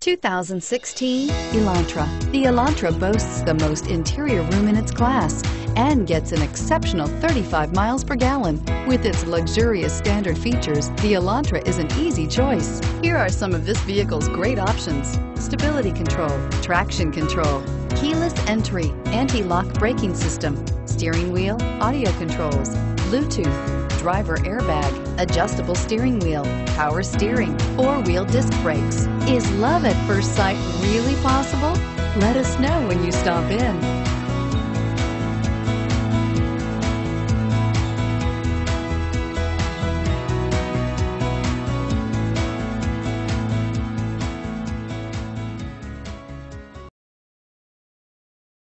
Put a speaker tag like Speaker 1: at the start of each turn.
Speaker 1: 2016 Elantra. The Elantra boasts the most interior room in its class and gets an exceptional 35 miles per gallon. With its luxurious standard features, the Elantra is an easy choice. Here are some of this vehicle's great options. Stability control, traction control, keyless entry, anti-lock braking system, steering wheel, audio controls, Bluetooth, driver airbag, adjustable steering wheel, power steering, four-wheel disc brakes. Is love at first sight really possible? Let us know when you stop in.